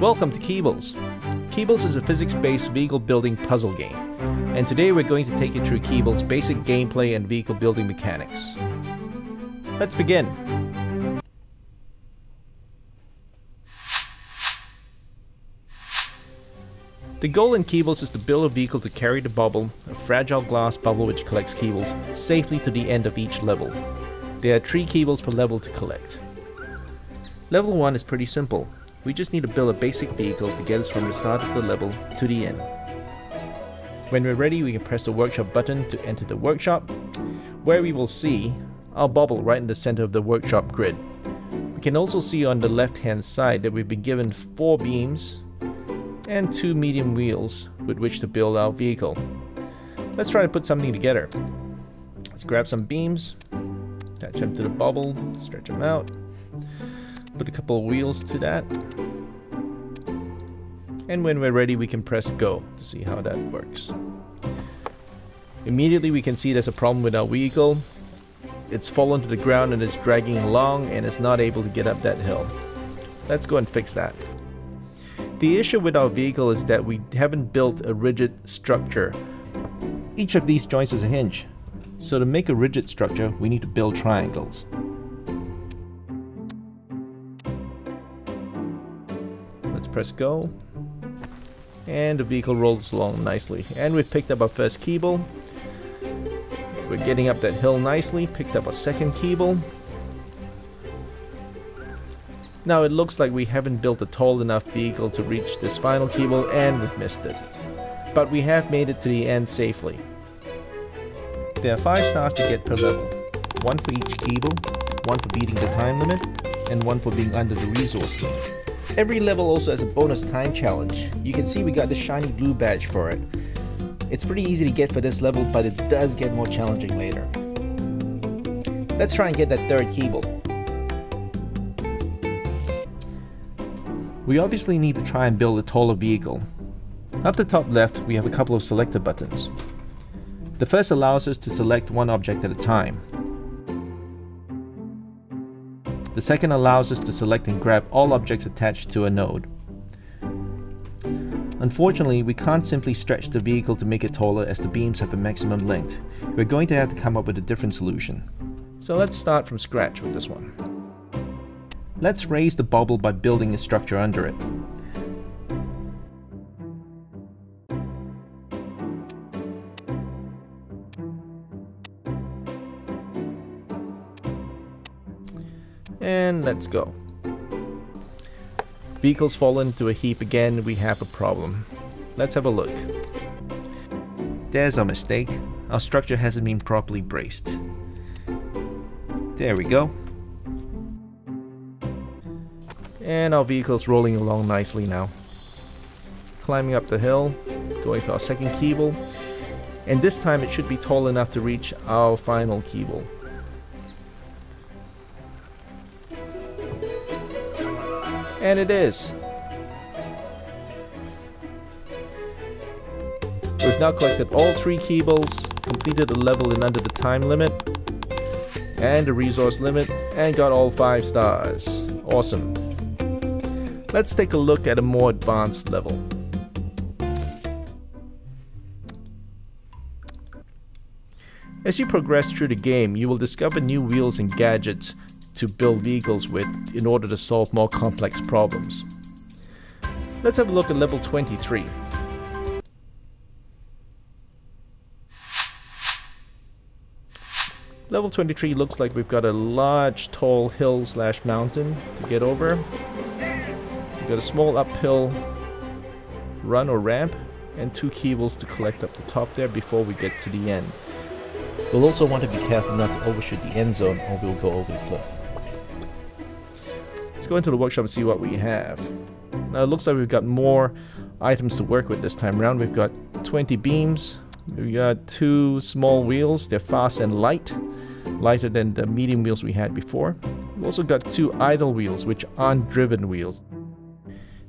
Welcome to Keebles. Keebles is a physics-based vehicle building puzzle game, and today we're going to take you through Keebles' basic gameplay and vehicle building mechanics. Let's begin. The goal in Keebles is to build a vehicle to carry the bubble, a fragile glass bubble which collects Keebles, safely to the end of each level. There are 3 Keebles per level to collect. Level 1 is pretty simple. We just need to build a basic vehicle to get us from the start of the level to the end. When we're ready, we can press the workshop button to enter the workshop, where we will see our bubble right in the center of the workshop grid. We can also see on the left hand side that we've been given 4 beams and 2 medium wheels with which to build our vehicle. Let's try to put something together. Let's grab some beams, attach them to the bubble, stretch them out, Put a couple of wheels to that. And when we're ready, we can press go to see how that works. Immediately we can see there's a problem with our vehicle. It's fallen to the ground and is dragging along and is not able to get up that hill. Let's go and fix that. The issue with our vehicle is that we haven't built a rigid structure. Each of these joints is a hinge. So to make a rigid structure, we need to build triangles. Press go. And the vehicle rolls along nicely. And we've picked up our first Keeble. We're getting up that hill nicely. Picked up a second Keeble. Now it looks like we haven't built a tall enough vehicle to reach this final Keeble and we've missed it. But we have made it to the end safely. There are 5 stars to get per level. One for each Keeble, one for beating the time limit, and one for being under the resource limit. Every level also has a bonus time challenge. You can see we got the shiny blue badge for it. It's pretty easy to get for this level, but it does get more challenging later. Let's try and get that third Keeble. We obviously need to try and build a taller vehicle. Up the top left, we have a couple of selector buttons. The first allows us to select one object at a time. The second allows us to select and grab all objects attached to a node. Unfortunately, we can't simply stretch the vehicle to make it taller as the beams have a maximum length. We're going to have to come up with a different solution. So let's start from scratch with this one. Let's raise the bubble by building a structure under it. And let's go. Vehicles fall into a heap again, we have a problem. Let's have a look. There's our mistake. Our structure hasn't been properly braced. There we go. And our vehicle's rolling along nicely now. Climbing up the hill, going for our second Keeble. And this time it should be tall enough to reach our final Keeble. And it is. We've now collected all three Keebles, completed a level in under the time limit, and the resource limit, and got all five stars. Awesome. Let's take a look at a more advanced level. As you progress through the game, you will discover new wheels and gadgets to build vehicles with in order to solve more complex problems. Let's have a look at level 23. Level 23 looks like we've got a large tall hill slash mountain to get over. We've got a small uphill run or ramp and two Keebles to collect up the top there before we get to the end. We'll also want to be careful not to overshoot the end zone or we'll go over the cliff. Let's go into the workshop and see what we have. Now it looks like we've got more items to work with this time around. We've got 20 beams. We've got two small wheels. They're fast and light. Lighter than the medium wheels we had before. We've also got two idle wheels, which aren't driven wheels.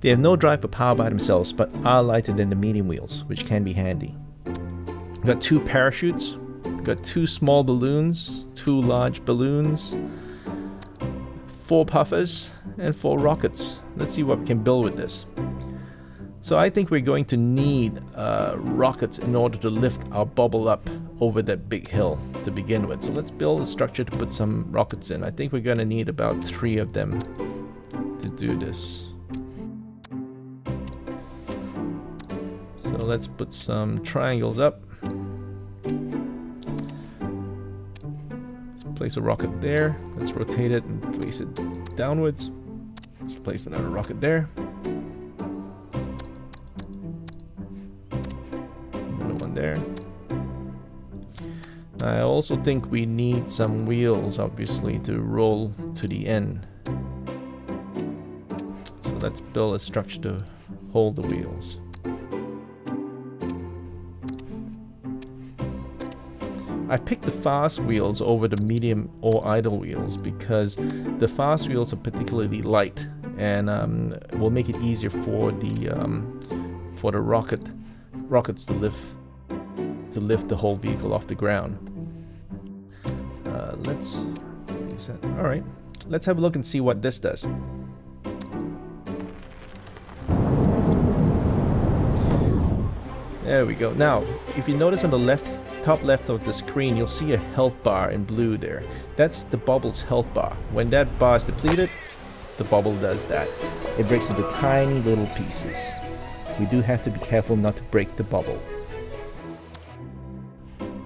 They have no drive or power by themselves, but are lighter than the medium wheels, which can be handy. We've got two parachutes. We've got two small balloons, two large balloons, four puffers, and four rockets. Let's see what we can build with this. So I think we're going to need uh, rockets in order to lift our bubble up over that big hill to begin with. So let's build a structure to put some rockets in. I think we're going to need about three of them to do this. So let's put some triangles up. Let's place a rocket there. Let's rotate it and place it downwards. Let's place another rocket there. Another one there. I also think we need some wheels, obviously, to roll to the end. So let's build a structure to hold the wheels. I picked the fast wheels over the medium or idle wheels because the fast wheels are particularly light and um, will make it easier for the um, for the rocket rockets to lift to lift the whole vehicle off the ground. Uh, let's reset. All right, let's have a look and see what this does. There we go. Now, if you notice on the left, top left of the screen, you'll see a health bar in blue there. That's the bubble's health bar. When that bar is depleted, the bubble does that. It breaks into tiny little pieces. We do have to be careful not to break the bubble.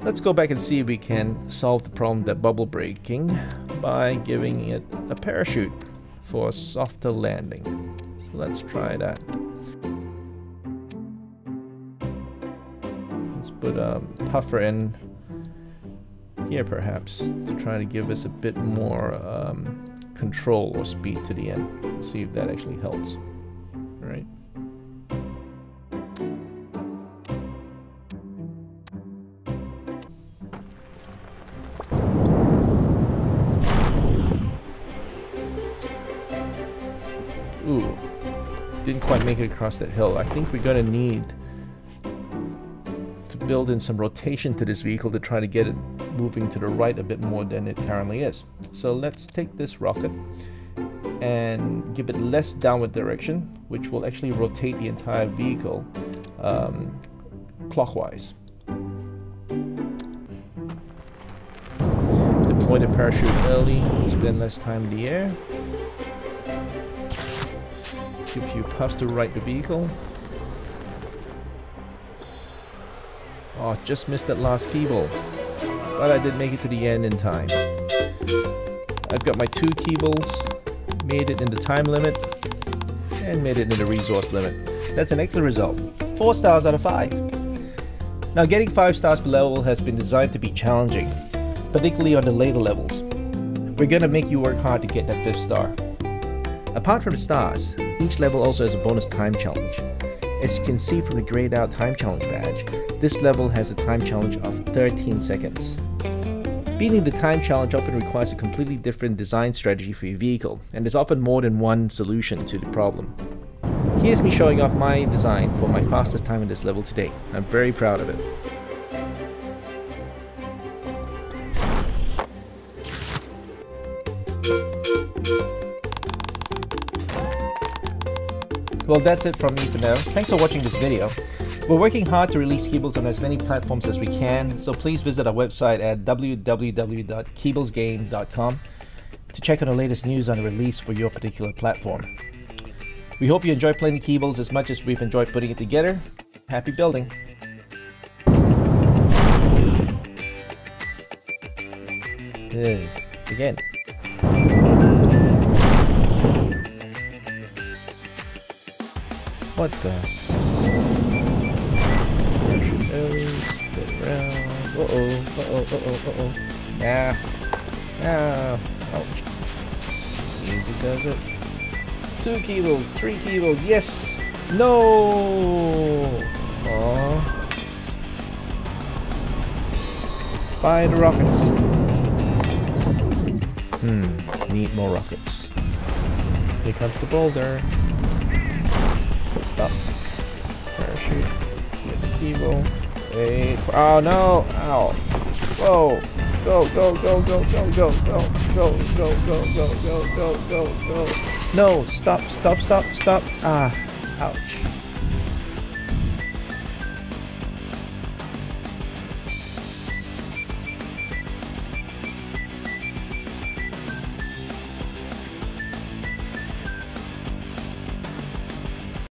Let's go back and see if we can solve the problem that bubble breaking by giving it a parachute for a softer landing. So let's try that. Let's put a puffer in here perhaps to try to give us a bit more um, control or speed to the end. see if that actually helps. Right. Ooh, didn't quite make it across that hill. I think we're gonna need build in some rotation to this vehicle to try to get it moving to the right a bit more than it currently is. So let's take this rocket and give it less downward direction, which will actually rotate the entire vehicle um, clockwise. Deploy the parachute early, spend less time in the air. Give a few puffs to right the vehicle. Oh, just missed that last Keeble. But I did make it to the end in time. I've got my two Keebles, made it in the time limit, and made it in the resource limit. That's an excellent result. 4 stars out of 5. Now getting 5 stars per level has been designed to be challenging, particularly on the later levels. We're gonna make you work hard to get that 5th star. Apart from the stars, each level also has a bonus time challenge. As you can see from the grayed out time challenge badge, this level has a time challenge of 13 seconds. Beating the time challenge often requires a completely different design strategy for your vehicle, and there's often more than one solution to the problem. Here's me showing off my design for my fastest time in this level today. I'm very proud of it. Well, that's it from me for now. Thanks for watching this video. We're working hard to release Keebles on as many platforms as we can, so please visit our website at www.keeblesgame.com to check on the latest news on the release for your particular platform. We hope you enjoy playing Keebles as much as we've enjoyed putting it together. Happy building! Again. What the? spin around. Uh oh, uh oh, uh oh, uh oh. Yeah. Ah. Ouch. Easy does it. Two Keebles, three Keebles, yes! No! Aww. Fire the rockets. Hmm, need more rockets. Here comes the boulder. Stop. Parachute. Keeble. Wait. Oh no! Ow! Whoa! Go! Go! Go! Go! Go! Go! Go! Go! Go! Go! Go! Go! Go! Go! Go! No, stop, stop, stop, stop. Ah, ouch.